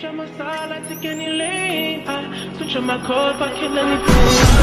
Switch on my side, I take any lane. I switch on my code, fucking anything.